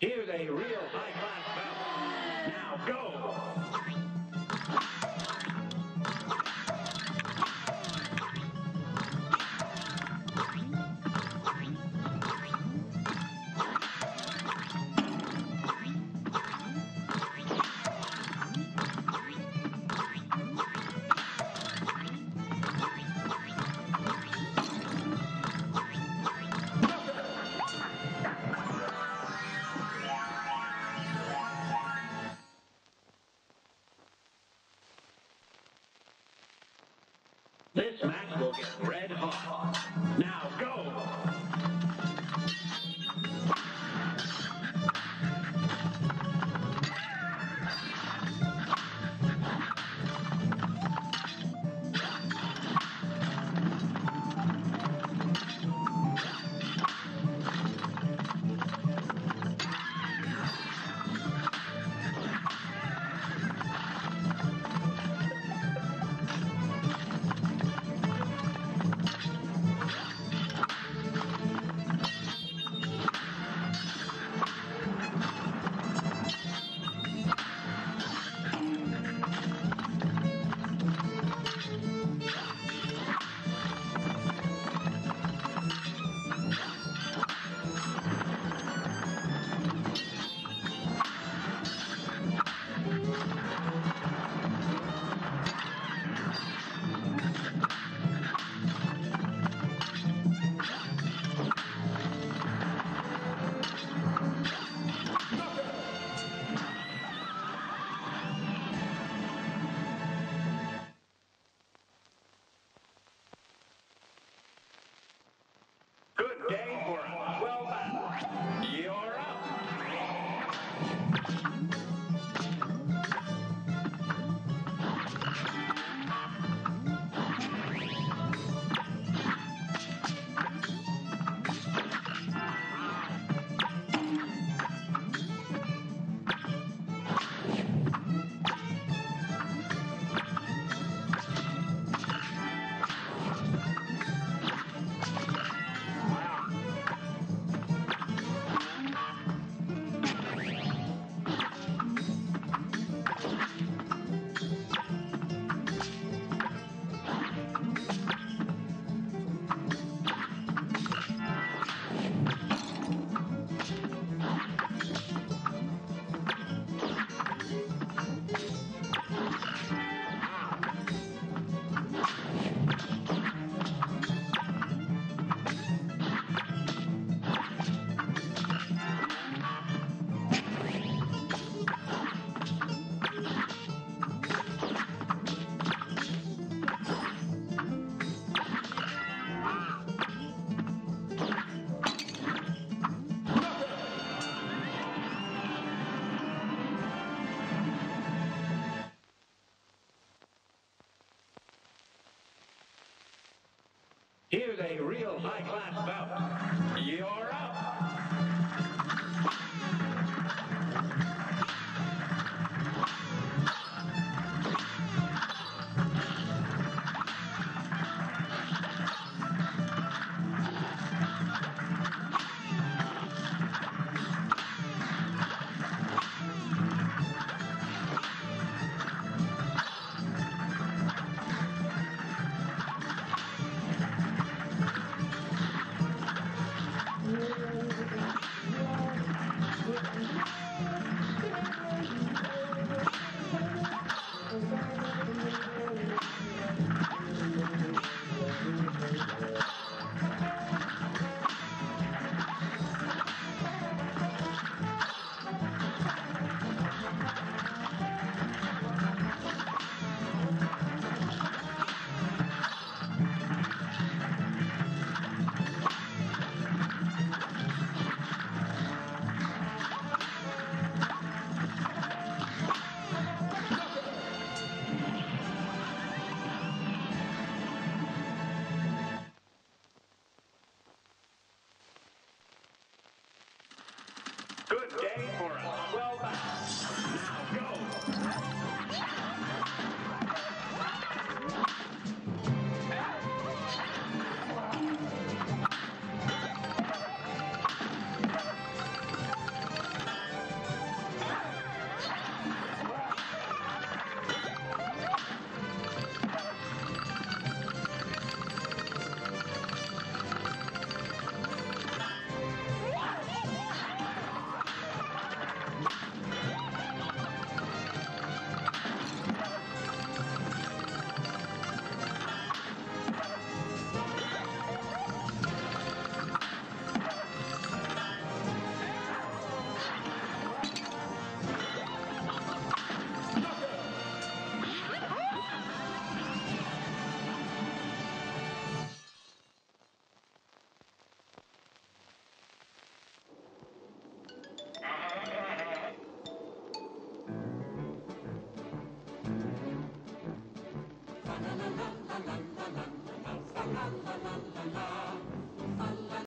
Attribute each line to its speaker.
Speaker 1: Here's a real high-class bout. Now go! This match will get red hot. Now go! Here's a real high-class bout.
Speaker 2: La la la la